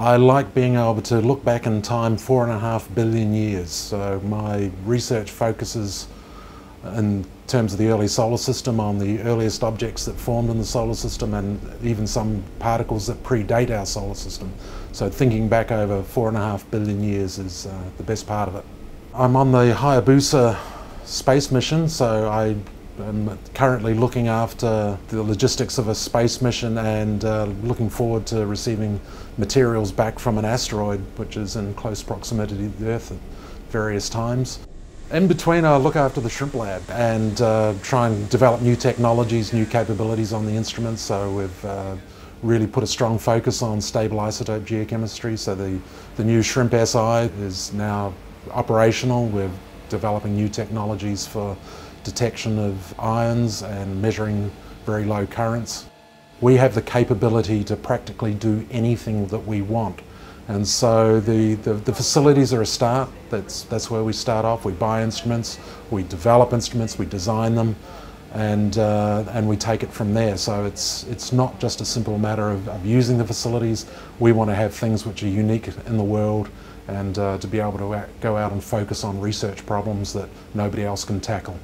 I like being able to look back in time four and a half billion years. So my research focuses in terms of the early solar system on the earliest objects that formed in the solar system and even some particles that predate our solar system. So thinking back over four and a half billion years is uh, the best part of it. I'm on the Hayabusa space mission, so I am currently looking after the logistics of a space mission and uh, looking forward to receiving materials back from an asteroid which is in close proximity to the Earth at various times. In between, I look after the SHRIMP lab and uh, try and develop new technologies, new capabilities on the instruments. So we've uh, really put a strong focus on stable isotope geochemistry. So the, the new SHRIMP SI is now operational. We're developing new technologies for detection of ions and measuring very low currents. We have the capability to practically do anything that we want and so the, the, the, facilities are a start. That's, that's where we start off. We buy instruments, we develop instruments, we design them, and, uh, and we take it from there. So it's, it's not just a simple matter of, of using the facilities. We want to have things which are unique in the world and uh, to be able to go out and focus on research problems that nobody else can tackle.